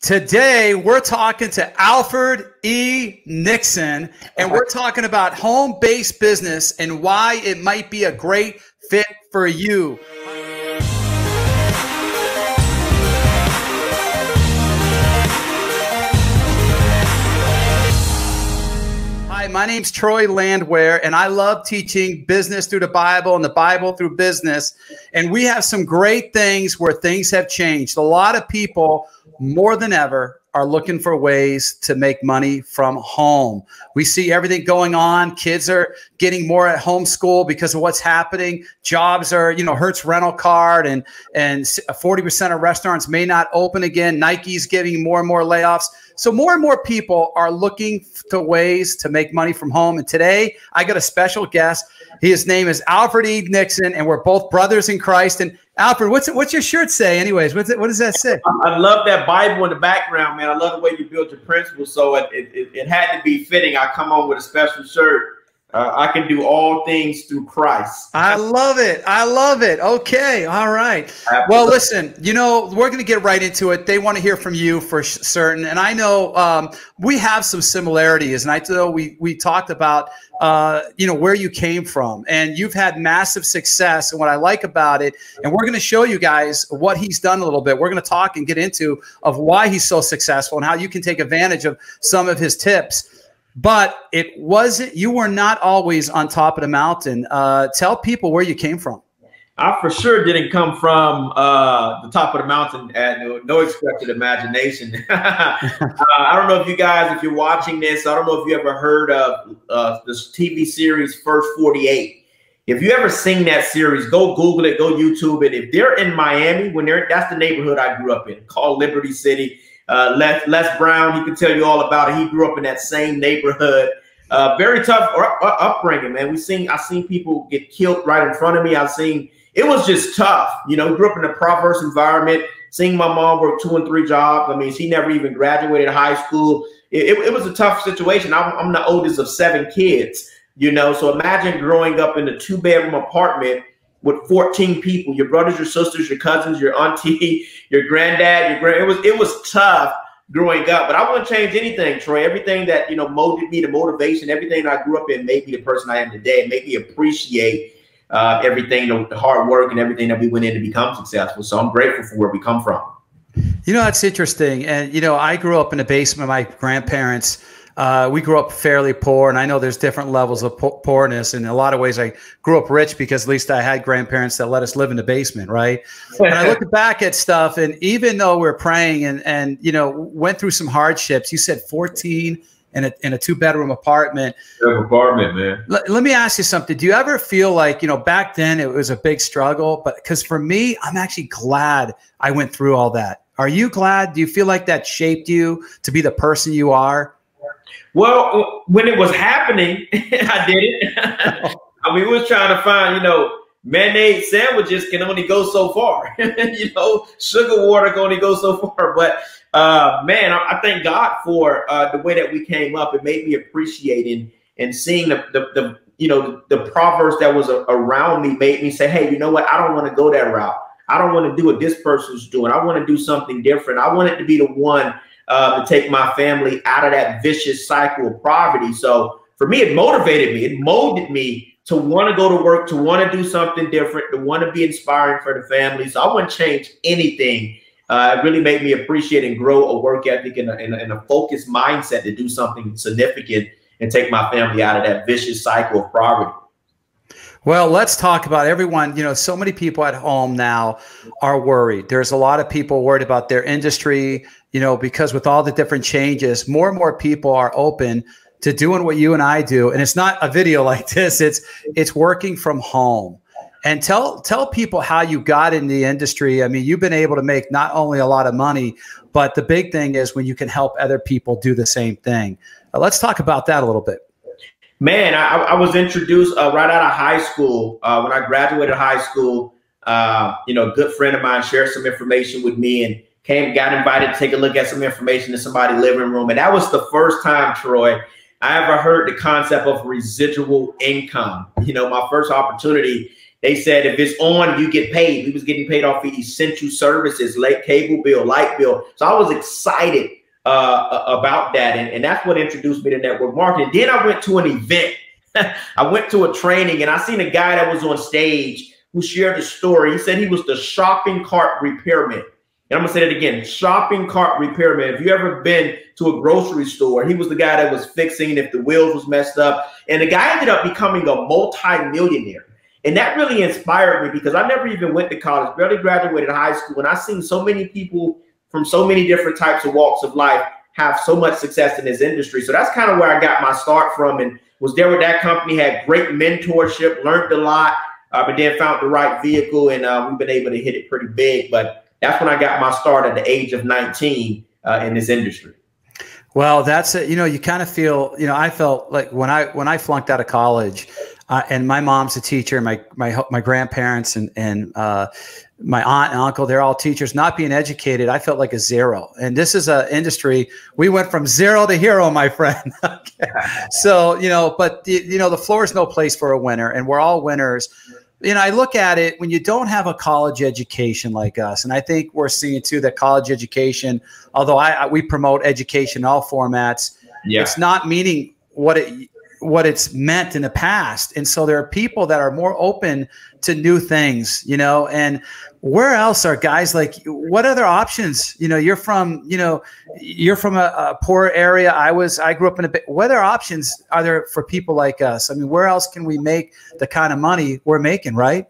Today, we're talking to Alfred E. Nickson, and we're talking about home based business and why it might be a great fit for you. Hi, my name's Troy Landwehr, and I love teaching business through the Bible and the Bible through business. And we have some great things where things have changed. A lot of people more than ever are looking for ways to make money from home. We see everything going on. Kids are getting more at home school because of what's happening. Jobs are, you know, Hertz rental card and and 40% uh, of restaurants may not open again. Nike's giving more and more layoffs. So more and more people are looking to ways to make money from home. And today I got a special guest. His name is Alfred E. Nickson, and we're both brothers in Christ. And Alfred, what's what's your shirt say, anyways? What's it, what does that say? I love that Bible in the background, man. I love the way you built your principles. So it, it, it had to be fitting. I come on with a special shirt. Uh, I can do all things through Christ. I love it. I love it. Okay. All right. Absolutely. Well, listen, you know, we're going to get right into it. They want to hear from you for certain. And I know um, we have some similarities. And I know we, we talked about, uh, you know, where you came from. And you've had massive success. And what I like about it, and we're going to show you guys what he's done a little bit. We're going to talk and get into of why he's so successful and how you can take advantage of some of his tips but it wasn't you were not always on top of the mountain. Uh, tell people where you came from. I for sure didn't come from uh, the top of the mountain at no, no expected imagination. Uh, i don't know if you guys if you're watching this i don't know if you ever heard of uh, this tv series first 48 if you ever seen that series go google it go youtube it. If they're in miami when they're that's the neighborhood i grew up in called liberty city uh, Les, Les Brown, he can tell you all about it. He grew up in that same neighborhood. Uh, very tough upbringing, man. We seen I seen people get killed right in front of me. I've seen it was just tough. You know, grew up in a perverse environment. Seeing my mom work two and three jobs. I mean, she never even graduated high school. It, it, it was a tough situation. I'm, I'm the oldest of seven kids. You know, so imagine growing up in a two bedroom apartment with 14 people, your brothers, your sisters, your cousins, your auntie, your granddad, your grand. It was it was tough growing up, but I wouldn't change anything, Troy. Everything that you know molded me, the motivation, everything I grew up in, made me the person I am today, made me appreciate uh, everything, the, the hard work, and everything that we went in to become successful. So I'm grateful for where we come from. You know, that's interesting. And you know, I grew up in the basement my grandparents uh, we grew up fairly poor, and I know there's different levels of po- poorness. In a lot of ways, I grew up rich because at least I had grandparents that let us live in the basement, right? and I look back at stuff, and even though we're praying and and you know went through some hardships, you said 14 in a in a two bedroom apartment. apartment, man. Let me ask you something. Do you ever feel like you know back then it was a big struggle, but because for me, I'm actually glad I went through all that. Are you glad? Do you feel like that shaped you to be the person you are? Well, when it was happening, I did it. I mean, we was trying to find, you know, mayonnaise sandwiches can only go so far. you know, sugar water can only go so far. But uh, man, I, I, thank God for uh, the way that we came up. It made me appreciating and seeing the, the, the you know the, the proverbs that was a, around me made me say, hey, you know what? I don't want to go that route. I don't want to do what this person's doing. I want to do something different. I want it to be the one uh, to take my family out of that vicious cycle of poverty. So for me, it motivated me. It molded me to want to go to work, to want to do something different, to want to be inspiring for the family. So I wouldn't change anything. Uh, it really made me appreciate and grow a work ethic and a, and, a, and a focused mindset to do something significant and take my family out of that vicious cycle of poverty. Well, let's talk about everyone. You know, so many people at home now are worried. There's a lot of people worried about their industry, you know, because with all the different changes, more and more people are open to doing what you and I do. And it's not a video like this. It's it's working from home. And tell tell people how you got in the industry. I mean, you've been able to make not only a lot of money, but the big thing is when you can help other people do the same thing. Uh, let's talk about that a little bit. Man, I, I was introduced uh, right out of high school. Uh, when I graduated high school, uh, you know, a good friend of mine shared some information with me and came, got invited to take a look at some information in somebody's living room. And that was the first time, Troy, I ever heard the concept of residual income. You know, my first opportunity They said if it's on, you get paid. We was getting paid off for essential services, like cable bill, light bill. So I was excited uh, about that, and, and that's what introduced me to network marketing. Then I went to an event. I went to a training, and I seen a guy that was on stage who shared a story. He said he was the shopping cart repairman. And I'm gonna say that again: shopping cart repairman. If you ever been to a grocery store, he was the guy that was fixing if the wheels was messed up, and the guy ended up becoming a multi-millionaire. And that really inspired me because I never even went to college, barely graduated high school, and I've seen so many people from so many different types of walks of life have so much success in this industry. So that's kind of where I got my start from, and was there with that company, had great mentorship, learned a lot, uh, but then found the right vehicle, and uh, we've been able to hit it pretty big. But that's when I got my start at the age of 19 uh, in this industry. Well, that's it. You know, you kind of feel. You know, I felt like when I when I flunked out of college, uh, and my mom's a teacher. My my my grandparents and and uh, my aunt and uncle, they're all teachers. Not being educated, I felt like a zero. And this is an industry we went from zero to hero, my friend. okay. So you know, but the, you know, the floor is no place for a winner, and we're all winners. You know, I look at it when you don't have a college education like us, and I think we're seeing too that college education, although I, I we promote education in all formats, yeah. it's not meaning what it what it's meant in the past. And so there are people that are more open to new things, you know, and where else are guys like what other options? You know you're from you know you're from a, a, poor area. I was i grew up in a bit what other options are there for people like us? I mean where else can we make the kind of money we're making right?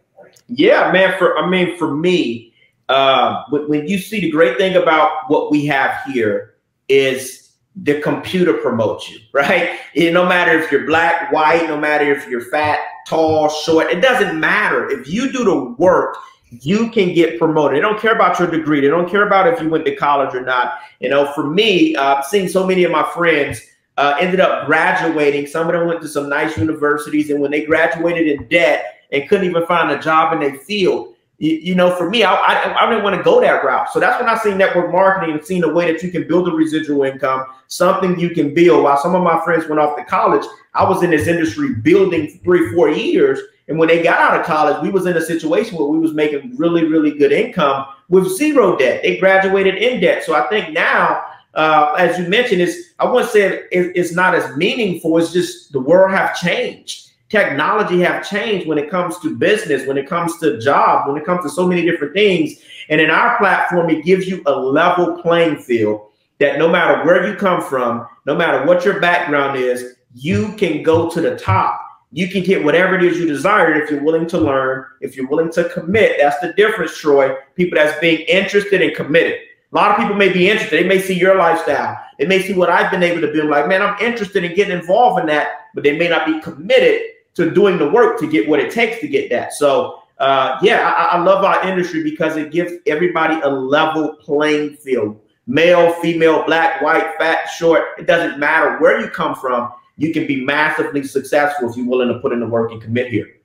Yeah man for i mean for me uh, when you see the great thing about what we have here is the computer promotes you, right? It, no matter if you're black, white, no matter if you're fat, tall, short, it doesn't matter. If you do the work, you can get promoted. They don't care about your degree. They don't care about if you went to college or not. You know, for me, uh, seeing so many of my friends uh, ended up graduating. Some of them went to some nice universities, and when they graduated in debt and couldn't even find a job in their field, you, you know, for me, I, I, I didn't want to go that route. So that's when I seen network marketing and seeing a way that you can build a residual income, something you can build. While some of my friends went off to college, I was in this industry building three, four years. And when they got out of college, we was in a situation where we was making really, really good income with zero debt. They graduated in debt. So I think now, uh, as you mentioned, is I wouldn't say it, it's not as meaningful. It's just the world have changed technology have changed when it comes to business, when it comes to jobs, when it comes to so many different things. And in our platform, it gives you a level playing field that no matter where you come from, no matter what your background is, you can go to the top. You can get whatever it is you desire if you're willing to learn, if you're willing to commit. That's the difference, Troy. People that's being interested and committed. A lot of people may be interested. They may see your lifestyle. They may see what I've been able to build. Like, man, I'm interested in getting involved in that, but they may not be committed to doing the work to get what it takes to get that. So uh, yeah, I, I, love our industry because it gives everybody a level playing field. Male, female, black, white, fat, short, it doesn't matter where you come from. You can be massively successful if you're willing to put in the work and commit here.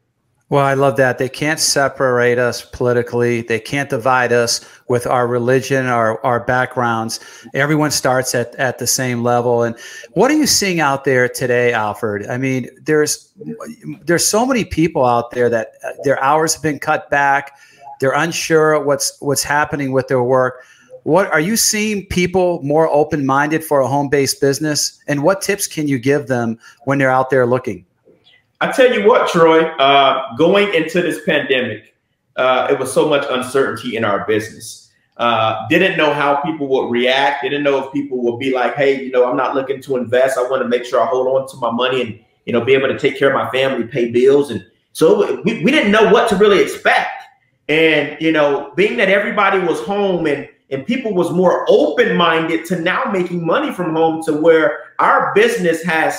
Well, I love that. They can't separate us politically. They can't divide us with our religion, our, our backgrounds. Everyone starts at, at the same level. And what are you seeing out there today, Alfred? I mean, there's there's so many people out there that uh, their hours have been cut back. They're unsure what's what's happening with their work. What are you seeing people more open-minded for a home-based business? And what tips can you give them when they're out there looking? I tell you what, Troy, uh, going into this pandemic, uh, it was so much uncertainty in our business. Uh, didn't know how people would react. Didn't know if people would be like, "Hey, you know, I'm not looking to invest. I want to make sure I hold on to my money and you know be able to take care of my family, pay bills." And so we, we didn't know what to really expect. And you know, being that everybody was home and and people was more open minded to now making money from home to where our business has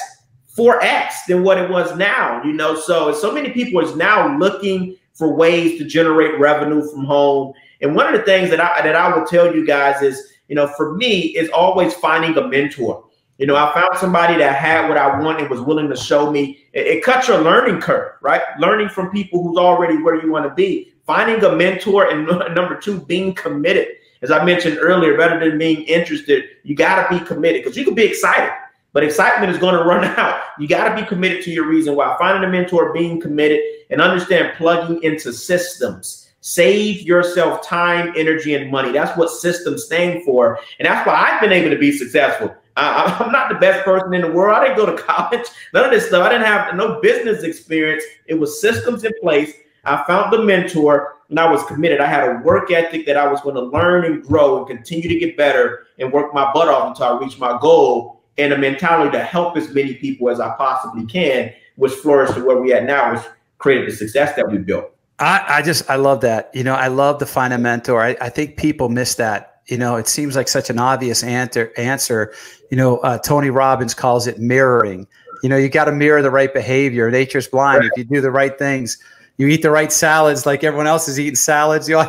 4x than what it was now, you know. So so many people is now looking for ways to generate revenue from home. And one of the things that I that I will tell you guys is, you know, for me is always finding a mentor. You know, I found somebody that had what I wanted, was willing to show me. It, it cuts your learning curve, right? Learning from people who's already where you want to be. Finding a mentor, and number two, being committed. As I mentioned earlier, better than being interested, you got to be committed because you can be excited but excitement is going to run out. You got to be committed to your reason why. Finding a mentor, being committed, and understand plugging into systems. Save yourself time, energy, and money. That's what systems stand for. And that's why I've been able to be successful. I, I'm not the best person in the world. I didn't go to college, none of this stuff. I didn't have no business experience. It was systems in place. I found the mentor and I was committed. I had a work ethic that I was going to learn and grow and continue to get better and work my butt off until I reach my goal and a mentality to help as many people as I possibly can, which flourished to where we at now, which created the success that we built. I, I just I love that. You know, I love to find a mentor. I, I think people miss that. You know, it seems like such an obvious answer. Answer. You know, uh, Tony Robbins calls it mirroring. You know, you got to mirror the right behavior. Nature's blind. Right. If you do the right things, you eat the right salads like everyone else is eating salads, you'll,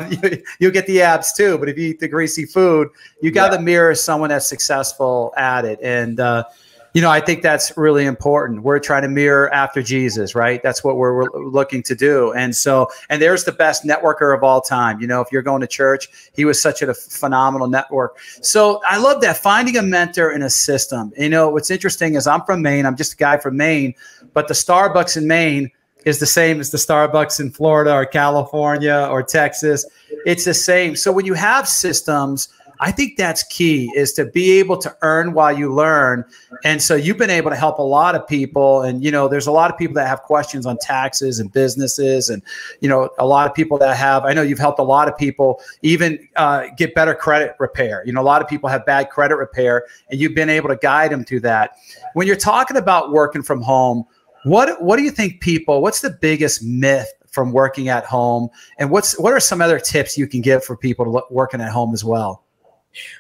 you'll get the abs too. But if you eat the greasy food, you got to yeah. mirror someone that's successful at it. And, uh, you know, I think that's really important. We're trying to mirror after Jesus, right? That's what we're, we're, looking to do. And so, and there's the best networker of all time. You know, if you're going to church, he was such a phenomenal network. So I love that finding a mentor in a system. You know, what's interesting is I'm from Maine. I'm just a guy from Maine, but the Starbucks in Maine is the same as the Starbucks in Florida or California or Texas. It's the same. So when you have systems, I think that's key is to be able to earn while you learn. And so you've been able to help a lot of people. And, you know, there's a lot of people that have questions on taxes and businesses. And, you know, a lot of people that have, I know you've helped a lot of people even uh, get better credit repair. You know, a lot of people have bad credit repair and you've been able to guide them to that. When you're talking about working from home, what what do you think people? What's the biggest myth from working at home, and what's what are some other tips you can give for people to look, working at home as well?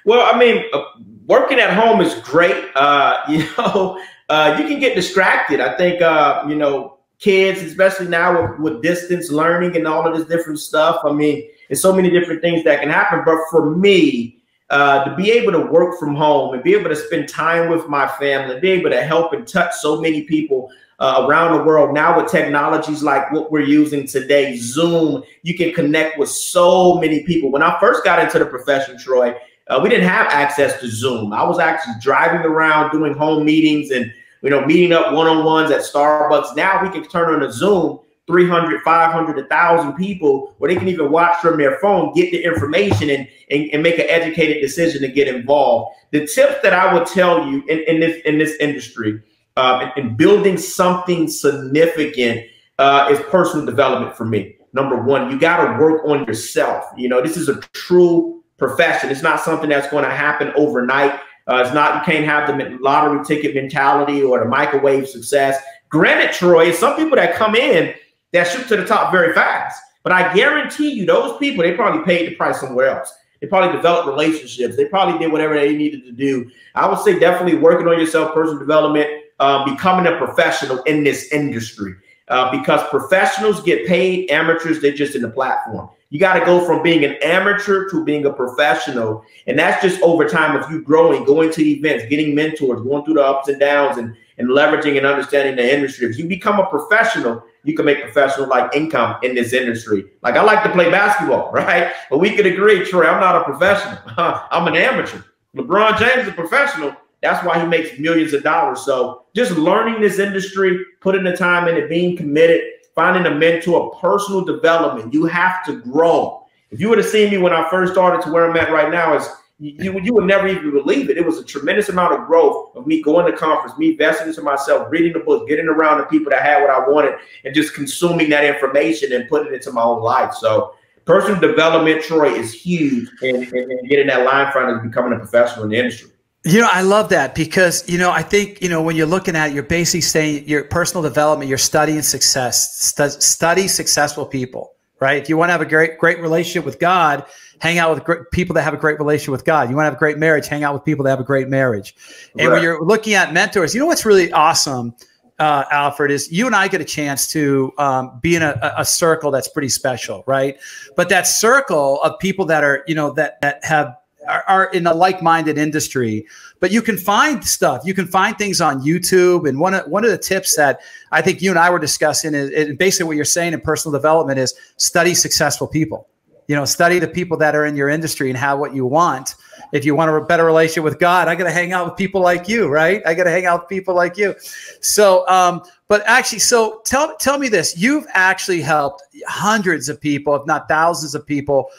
Well, I mean, uh, working at home is great. Uh, you know, uh, you can get distracted. I think uh, you know kids, especially now with, with distance learning and all of this different stuff. I mean, there's so many different things that can happen. But for me, uh, to be able to work from home and be able to spend time with my family, be able to help and touch so many people uh, around the world. Now with technologies like what we're using today, Zoom, you can connect with so many people. When I first got into the profession, Troy, uh, we didn't have access to Zoom. I was actually driving around doing home meetings and you know meeting up one-on-ones at Starbucks. Now we can turn on a Zoom 300, 500, 1,000 people where they can even watch from their phone, get the information, and, and, and, make an educated decision to get involved. The tips that I would tell you in, in this in this industry uh, and, building something significant uh, is personal development for me. Number one, you got to work on yourself. You know, this is a true profession. It's not something that's going to happen overnight. Uh, it's not, you can't have the lottery ticket mentality or the microwave success. Granted, Troy, some people that come in that shoot to the top very fast. But I guarantee you, those people, they probably paid the price somewhere else. They probably developed relationships. They probably did whatever they needed to do. I would say definitely working on yourself, personal development, uh, becoming a professional in this industry uh, because professionals get paid, amateurs, they're just in the platform. You got to go from being an amateur to being a professional. And that's just over time of you growing, going to events, getting mentors, going through the ups and downs and, and leveraging and understanding the industry. If you become a professional, you can make professional like income in this industry. Like I like to play basketball, right? But we could agree, Troy, I'm not a professional. I'm an amateur. LeBron James is a professional, that's why he makes millions of dollars. So just learning this industry, putting the time in it, being committed, finding a mentor, a personal development. You have to grow. If you would have seen me when I first started to where I'm at right now, is you, you would never even believe it. It was a tremendous amount of growth of me going to conference, me investing into myself, reading the books, getting around the people that had what I wanted, and just consuming that information and putting it into my own life. So personal development, Troy, is huge, and, and, and getting that line front is becoming a professional in the industry. You know, I love that because, you know, I think, you know, when you're looking at, it, you're basically saying your personal development, you're studying success, stu study successful people, right? If you want to have a great, great relationship with God, hang out with great people that have a great relationship with God. You want to have a great marriage, hang out with people that have a great marriage. And right. when you're looking at mentors, you know what's really awesome, uh, Alfred, is you and I get a chance to um, be in a, a circle that's pretty special, right? But that circle of people that are, you know, that that have are, are in a like-minded industry but you can find stuff you can find things on youtube and one of one of the tips that i think you and i were discussing is, is basically what you're saying in personal development is study successful people you know study the people that are in your industry and have what you want if you want a better relationship with God, I got to hang out with people like you, right? I got to hang out with people like you. So, um, but actually, so tell tell me this: you've actually helped hundreds of people, if not thousands of people.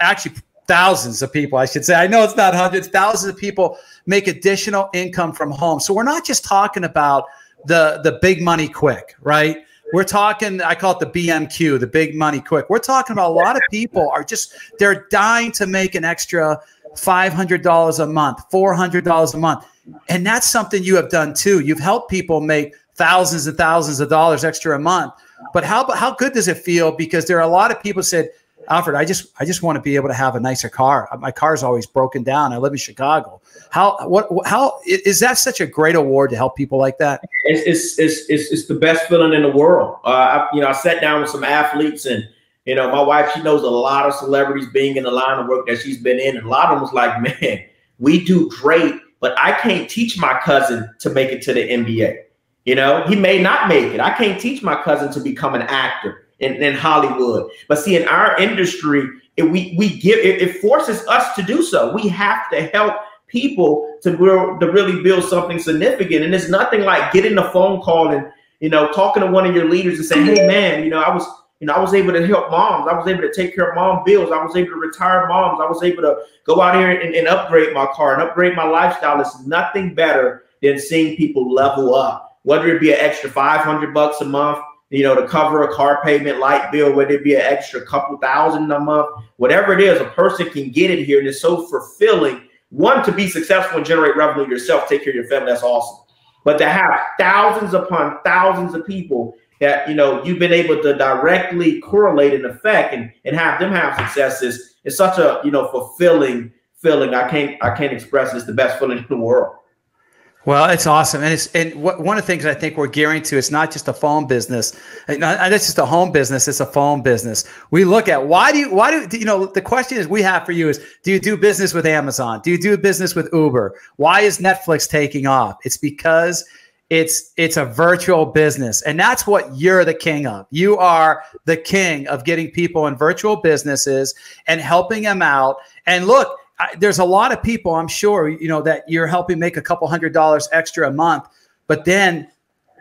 Actually, thousands of people, I should say. I know it's not hundreds, thousands of people make additional income from home. So we're not just talking about the the big money quick, right? We're talking, I call it the BMQ, the big money quick. We're talking about a lot of people are just, they're dying to make an extra $500 a month, $400 a month. And that's something you have done too. You've helped people make thousands and thousands of dollars extra a month. But how, how good does it feel? Because there are a lot of people said, Alfred, I just I just want to be able to have a nicer car. My car is always broken down. I live in Chicago. How what how is that such a great award to help people like that? It's it's it's it's, it's the best feeling in the world. Uh, I, you know, I sat down with some athletes and you know, my wife she knows a lot of celebrities being in the line of work that she's been in, and a lot of them was like, man, we do great, but I can't teach my cousin to make it to the NBA. You know, he may not make it. I can't teach my cousin to become an actor in, in Hollywood. But see, in our industry, it, we we give it, it, forces us to do so. We have to help people to to really build something significant. And it's nothing like getting a phone call and you know talking to one of your leaders and saying, "Hey, man, you know, I was." You know, I was able to help moms. I was able to take care of mom bills. I was able to retire moms. I was able to go out here and, and upgrade my car and upgrade my lifestyle. It's nothing better than seeing people level up, whether it be an extra 500 bucks a month, you know, to cover a car payment, light bill, whether it be an extra couple thousand a month, whatever it is, a person can get it here. And it's so fulfilling. One, to be successful and generate revenue yourself, take care of your family, that's awesome. But to have thousands upon thousands of people that, you know, you've been able to directly correlate and affect and, and have them have success is, such a, you know, fulfilling feeling. I can't, I can't express It's the best feeling in the world. Well, it's awesome, and it's and one of the things I think we're gearing to. It's not just a phone business. It's just a home business. It's a phone business. We look at why do you why do you know the question is we have for you is do you do business with Amazon? Do you do business with Uber? Why is Netflix taking off? It's because it's it's a virtual business, and that's what you're the king of. You are the king of getting people in virtual businesses and helping them out. And look, I, there's a lot of people I'm sure you know that you're helping make a couple hundred dollars extra a month, but then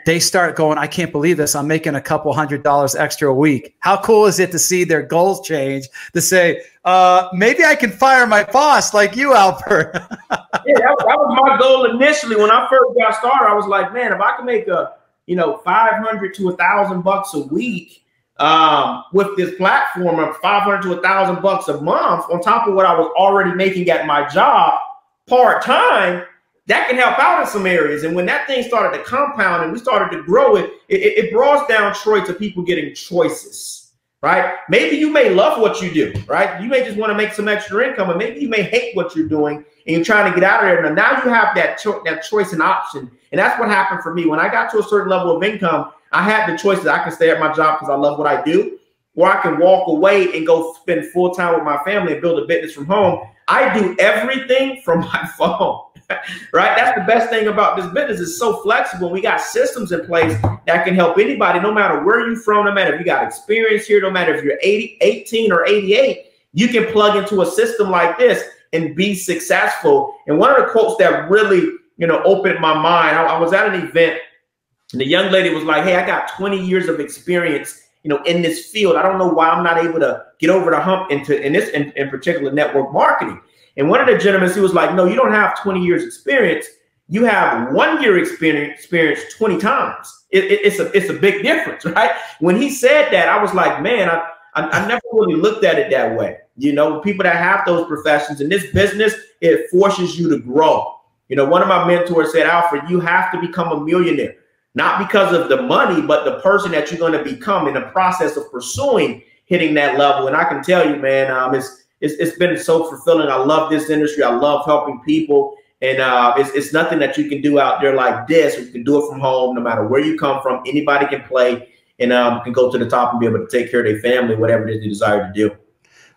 they start going, I can't believe this. I'm making a couple hundred dollars extra a week. How cool is it to see their goals change to say, uh, maybe I can fire my boss like you, Albert? yeah, that, that, was my goal initially. When I first got started, I was like, man, if I can make a, you know, 500 to a thousand bucks a week, um, with this platform of 500 to thousand bucks a month on top of what I was already making at my job part time, that can help out in some areas. And when that thing started to compound and we started to grow it, it, it brought down Troy to people getting choices, right? Maybe you may love what you do, right? You may just want to make some extra income, and maybe you may hate what you're doing and you're trying to get out of there. Now, now you have that, cho- that choice and option. And that's what happened for me. When I got to a certain level of income, I had the choices. I can stay at my job because I love what I do, or I can walk away and go spend full time with my family and build a business from home. I do everything from my phone. right? That's the best thing about this business. It's so flexible. We got systems in place that can help anybody, no matter where you're from, no matter if you got experience here, no matter if you're 80, 18 or 88, you can plug into a system like this and be successful. And one of the quotes that really, you know, opened my mind, I, I was at an event and the young lady was like, Hey, I got 20 years of experience, you know, in this field. I don't know why I'm not able to get over the hump into in this in, in particular network marketing. And one of the gentlemen, he was like, No, you don't have 20 years experience. You have one year experience, experience 20 times. It, it, it's a it's a big difference, right? When he said that, I was like, man, I, I, I never really looked at it that way. You know, people that have those professions in this business, it forces you to grow. You know, one of my mentors said, Alfred, you have to become a millionaire not because of the money, but the person that you're going to become in the process of pursuing hitting that level. And I can tell you, man, um, it's, it's, it's been so fulfilling. I love this industry. I love helping people. And uh, it's, it's nothing that you can do out there like this. You can do it from home, no matter where you come from. Anybody can play and um, can go to the top and be able to take care of their family, whatever it is they desire to do.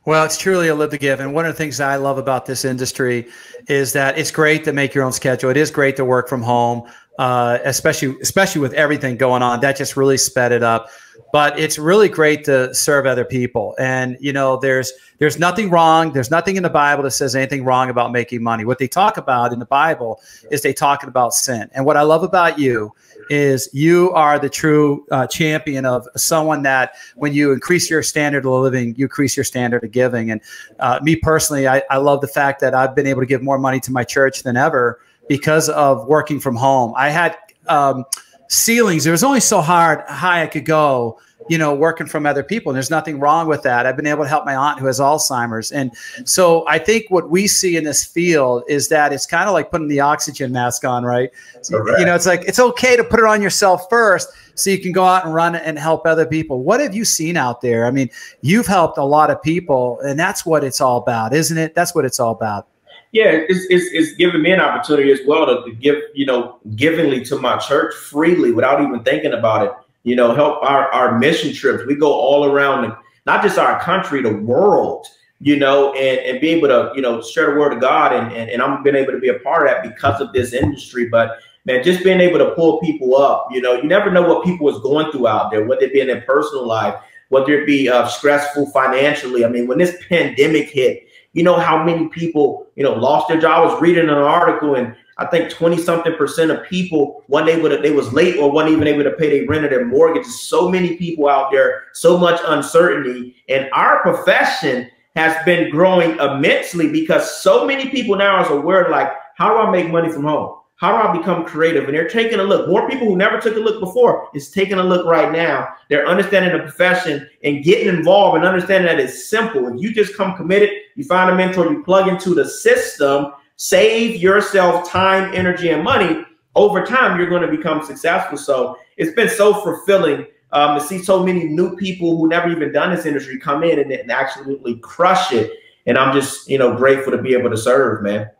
Well, it's truly a live to give. And one of the things that I love about this industry is that it's great to make your own schedule. It is great to work from home. Uh, especially especially with everything going on. That just really sped it up. But it's really great to serve other people, and you know, there's there's nothing wrong. There's nothing in the Bible that says anything wrong about making money. What they talk about in the Bible is they talking about sin. And what I love about you is you are the true uh, champion of someone that when you increase your standard of living, you increase your standard of giving. And uh, me personally, I, I love the fact that I've been able to give more money to my church than ever because of working from home. I had um, ceilings. It was only so hard high I could go, you know, working from other people. And there's nothing wrong with that. I've been able to help my aunt who has Alzheimer's. And so I think what we see in this field is that it's kind of like putting the oxygen mask on, right? You know, it's like it's okay to put it on yourself first so you can go out and run and help other people. What have you seen out there? I mean, you've helped a lot of people, and that's what it's all about, isn't it? That's what it's all about yeah, it's, it's, it's giving me an opportunity as well to, to, give, you know, givingly to my church freely without even thinking about it. You know, help our, our mission trips. We go all around, not just our country, the world, you know, and, and be able to, you know, share the word of God. And, and, and I'm been able to be a part of that because of this industry. But man, just being able to pull people up, you know, you never know what people is going through out there, whether it be in their personal life, whether it be uh, stressful financially. I mean, when this pandemic hit, you know how many people, you know, lost their job. I was reading an article and I think 20 something percent of people one day would they was late or wasn't even able to pay their rent or their mortgage. So many people out there, so much uncertainty. And our profession has been growing immensely because so many people now are aware like, how do I make money from home? How do I become creative? And they're taking a look. More people who never took a look before is taking a look right now. They're understanding the profession and getting involved and understanding that it's simple. If you just come committed, you find a mentor, you plug into the system, save yourself time, energy, and money. Over time, you're going to become successful. So it's been so fulfilling um, to see so many new people who never even done this industry come in and, and absolutely crush it. And I'm just, you know, grateful to be able to serve, man.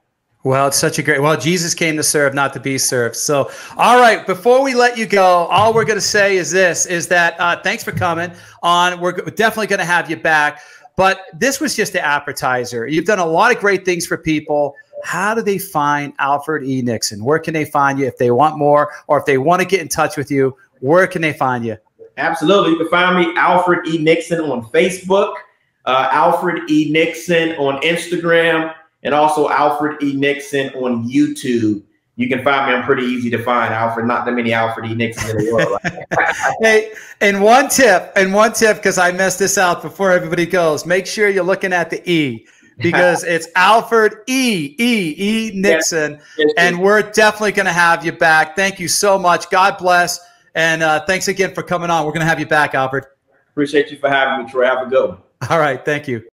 Well, it's such a great. Well, Jesus came to serve, not to be served. So, all right. Before we let you go, all we're going to say is this: is that uh, thanks for coming on. We're definitely going to have you back. But this was just the appetizer. You've done a lot of great things for people. How do they find Alfred E. Nickson? Where can they find you if they want more, or if they want to get in touch with you? Where can they find you? Absolutely. You can find me Alfred E. Nickson on Facebook, uh, Alfred E. Nickson on Instagram and also Alfred E. Nickson on YouTube. You can find me. I'm pretty easy to find, Alfred. Not that many Alfred E. Nicksons in the world. hey, and one tip, and one tip, because I messed this out before everybody goes. Make sure you're looking at the E because it's Alfred E. E. E. Nickson, yes. Yes, and we're definitely going to have you back. Thank you so much. God bless, and uh, thanks again for coming on. We're going to have you back, Alfred. Appreciate you for having me, Troy. Have a good one. All right, thank you.